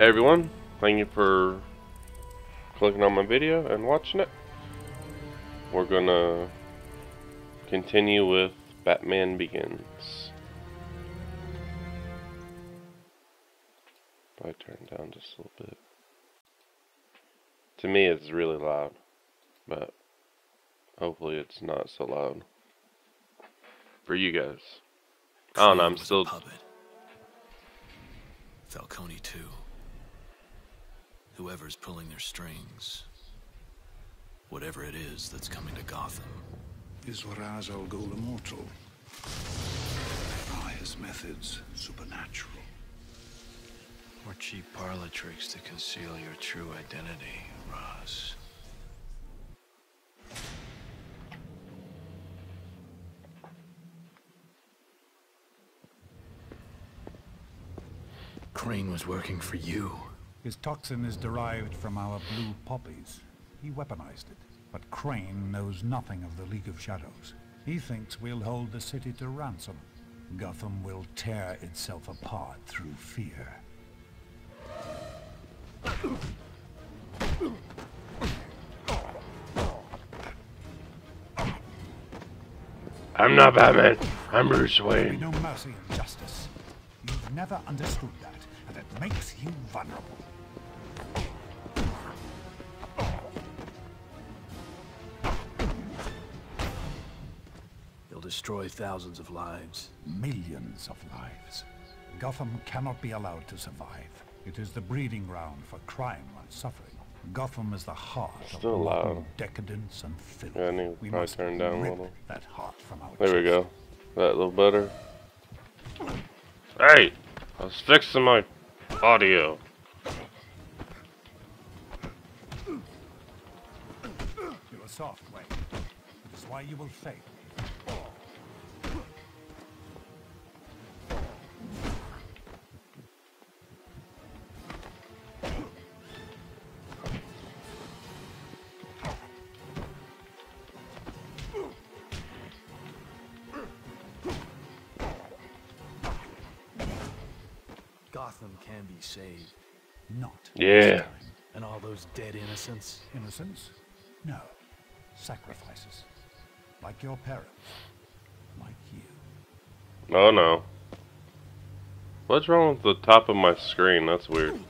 Hey everyone, thank you for clicking on my video and watching it. We're gonna continue with Batman Begins. I turn down just a little bit. To me it's really loud, but hopefully it's not so loud for you guys. I don't know, I'm still puppet. Falcone too. Whoever's pulling their strings. Whatever it is that's coming to Gotham. Is Ra's al Ghul immortal? Are his methods supernatural? Or cheap parlor tricks to conceal your true identity, Ra's. Crane was working for you. His toxin is derived from our blue poppies. He weaponized it. But Crane knows nothing of the League of Shadows. He thinks we'll hold the city to ransom. Gotham will tear itself apart through fear. I'm not Batman. I'm Bruce Be Wayne. no mercy in justice. You've never understood that, and it makes you vulnerable. Destroy thousands of lives. Millions of lives. Gotham cannot be allowed to survive. It is the breeding ground for crime and suffering. Gotham is the heart Still of rotten loud. decadence and filth. Yeah, I need to we probably must turn down a rip little. that heart from our There we go. That little better. Hey! I was fixing my audio. You're a soft way. It is why you will fail. Gotham can be saved. Not Yeah. And all those dead innocents. innocence. No. Sacrifices. Like your parents. Like you. Oh no. What's wrong with the top of my screen? That's weird.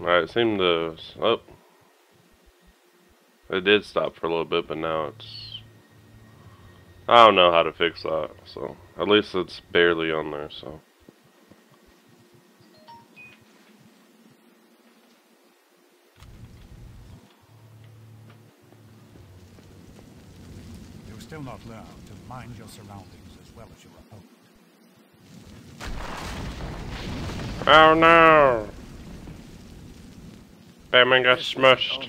Alright, it seemed to. Oh. It did stop for a little bit, but now it's. I don't know how to fix that, so. At least it's barely on there, so. You've still not learned to mind your surroundings as well as your opponent. Oh no! Batman got smushed.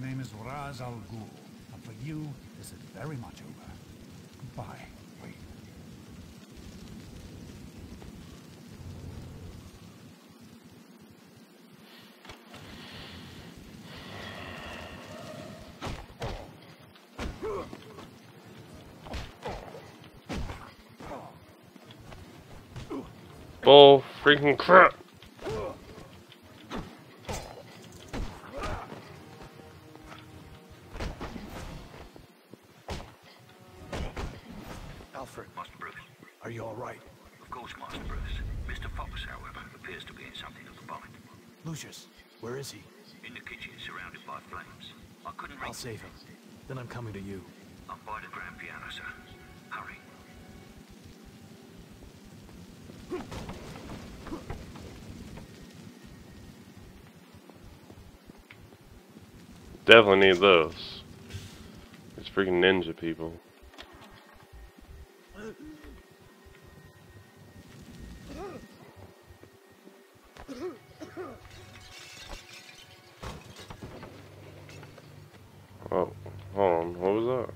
My name is Ra's al Ghul, and for you, this is very much over. Goodbye. Bull freaking crap! Alfred, Master Bruce. are you all right? Of course, Master Bruce. Mr. Fox, however, appears to be in something of a vomit. Lucius, where is he? In the kitchen, surrounded by flames. I couldn't I'll reach... save him. Then I'm coming to you. I'm by the grand piano, sir. Hurry. Definitely need those. These freaking ninja people. Oh, hold on. What was that?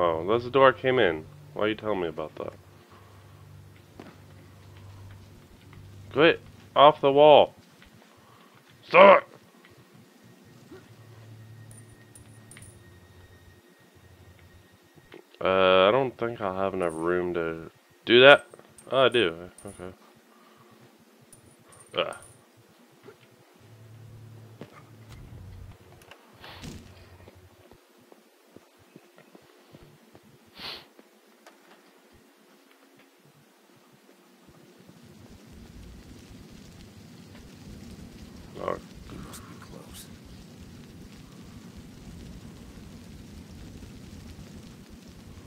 Oh, that's the door I came in. Why are you telling me about that? Quit! Off the wall! Stop! Uh, I don't think I'll have enough room to do that. Oh, I do. Okay. Ah. Oh, You must be close.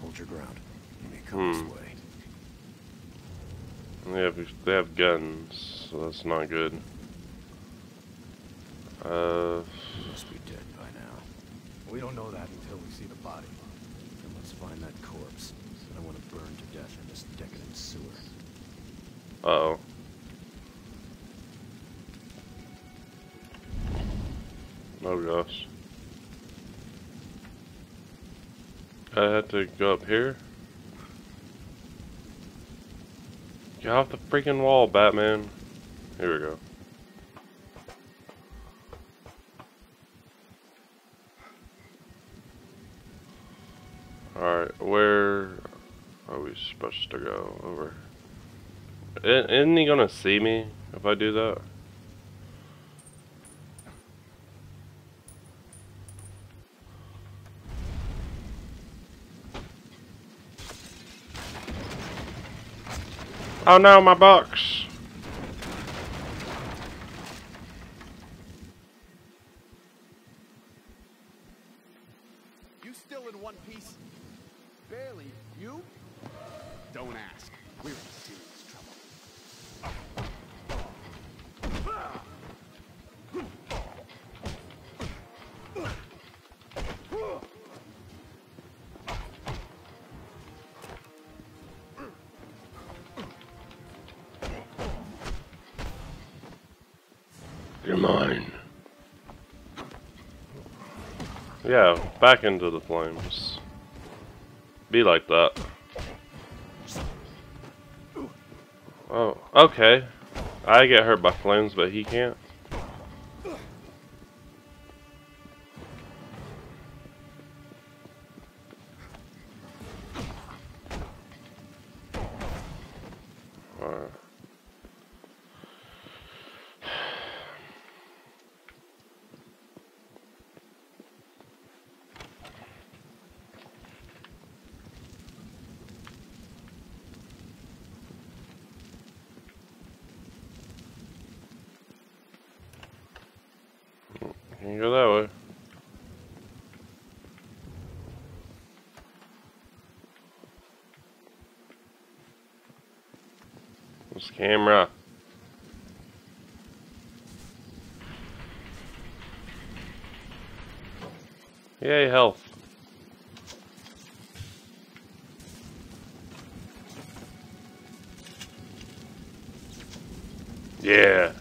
Hold your ground. You may come Hmm. this way. they have they have guns, so that's not good. Uh, You must be dead by now. We don't know that until we see the body. Then let's find that corpse. I want to burn to death in this decadent sewer. uh oh. Oh gosh. I had to go up here. Get off the freaking wall, Batman. Here we go. Alright, where are we supposed to go? Over. Isn't he gonna see me if I do that? Oh no, my box! You're mine. Yeah, back into the flames. Be like that. Oh, okay. I get hurt by flames, but he can't. You can go that way. This camera. Yay, health. Yeah.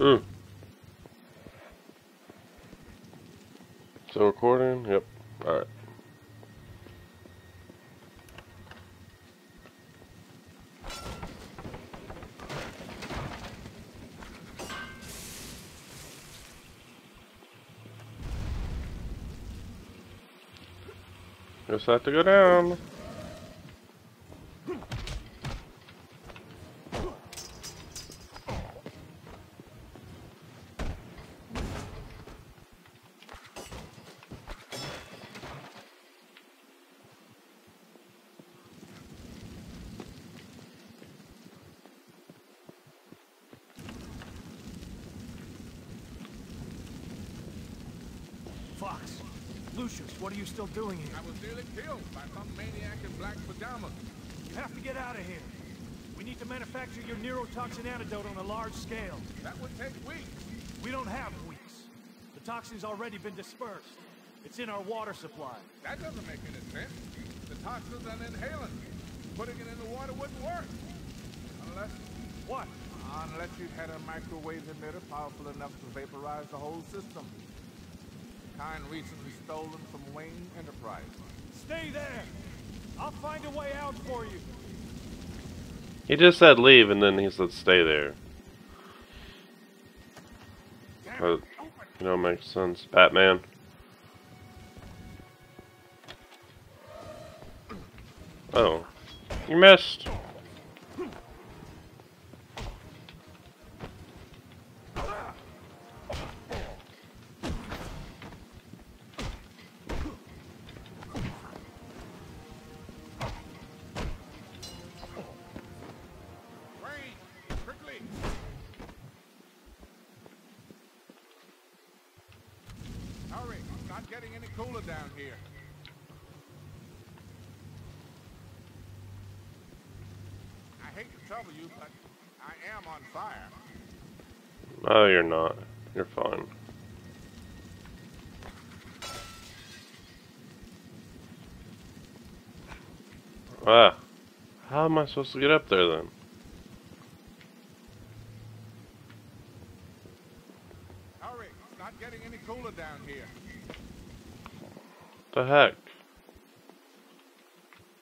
Ooh. So recording? Yep. Alright. Just have to go down. Fox. Lucius, what are you still doing here? I was nearly killed by some maniac in black pajamas. You have to get out of here. We need to manufacture your neurotoxin antidote on a large scale. That would take weeks. We don't have weeks. The toxin's already been dispersed. It's in our water supply. That doesn't make any sense. The toxins an inhalant. Putting it in the water wouldn't work. Unless, What? unless you had a microwave emitter powerful enough to vaporize the whole system. Kind recently stolen from Wayne Enterprise. Stay there. I'll find a way out for you. He just said leave and then he said stay there. But, you know, makes sense. Batman. Oh. You missed. Not getting any cooler down here. I hate to trouble you, but I am on fire. Oh, you're not. You're fine. Ah. How am I supposed to get up there then? Hurry, it's not getting any cooler down here. The heck?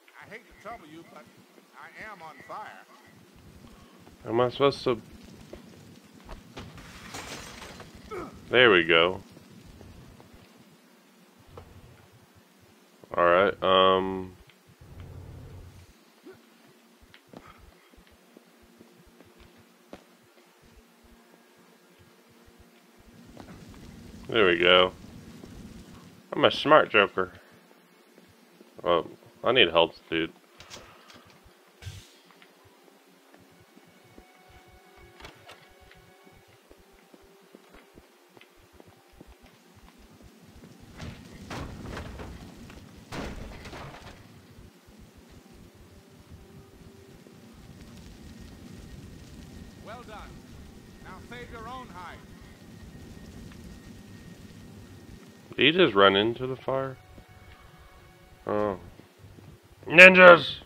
I hate to trouble you, but I am on fire. Am I supposed to... There we go. Alright, um... There we go. I'm a smart joker. Oh, I need help, dude. Well done. Now save your own hide. Did he just run into the fire? Oh. Ninjas!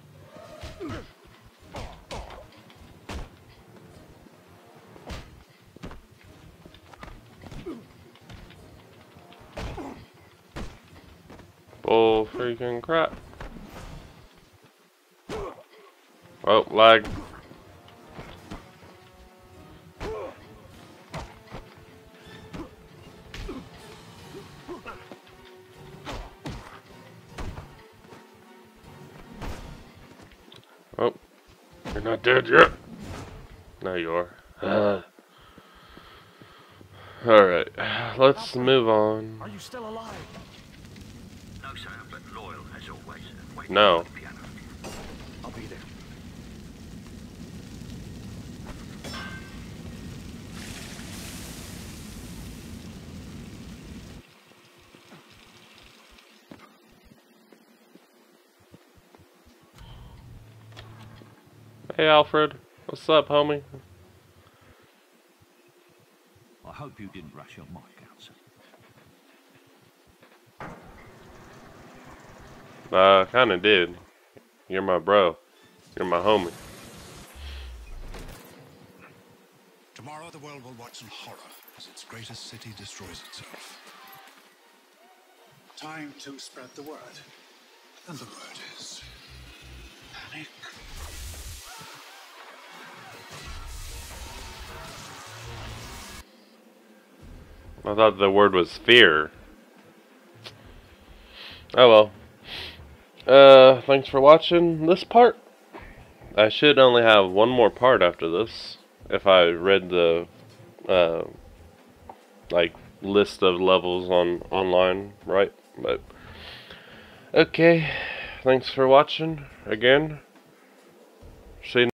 Bull freaking crap. Oh, lag. Not dead yet. Now you are. Uh. Alright, let's move on. Are you still alive? No, sir, but loyal as always. No. piano. I'll be there. Hey Alfred, what's up, homie? I hope you didn't rush your mic out, sir. Uh, kinda did. You're my bro. You're my homie. Tomorrow the world will watch in horror as its greatest city destroys itself. Time to spread the word. And the word is panic. I thought the word was fear. Oh well. Uh, thanks for watching this part. I should only have one more part after this. If I read the, uh, like, list of levels on online, right? But, okay. Thanks for watching again. See you